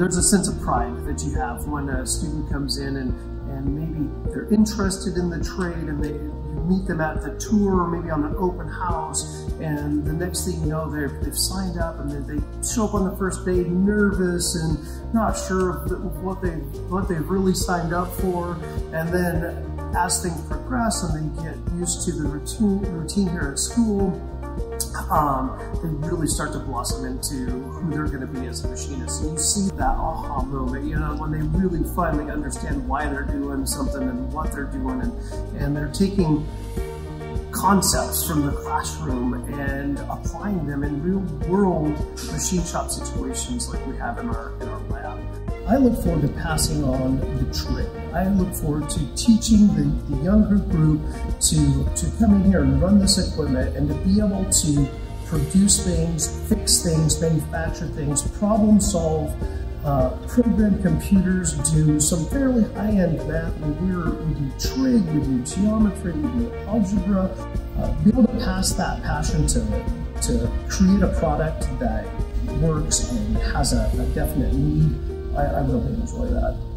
there's a sense of pride that you have when a student comes in and, and maybe they're interested in the trade and they you meet them at the tour or maybe on an open house and the next thing you know they've, they've signed up and they, they show up on the first day nervous and not sure what they what they've really signed up for. And then as things progress and they get used to the routine routine here at school um, they really start to blossom into who they're going to be as a machinist. And you see that aha moment, you know, when they really finally understand why they're doing something and what they're doing, and, and they're taking concepts from the classroom and applying them in real world machine shop situations like we have in our, in our lab. I look forward to passing on the trade. I look forward to teaching the, the younger group to, to come in here and run this equipment and to be able to produce things, fix things, manufacture things, problem solve, uh, program computers, do some fairly high-end math. We, we do trig, we do geometry, we do algebra. Uh, be able to pass that passion to, to create a product that works and has a, a definite need. I, I really enjoy that.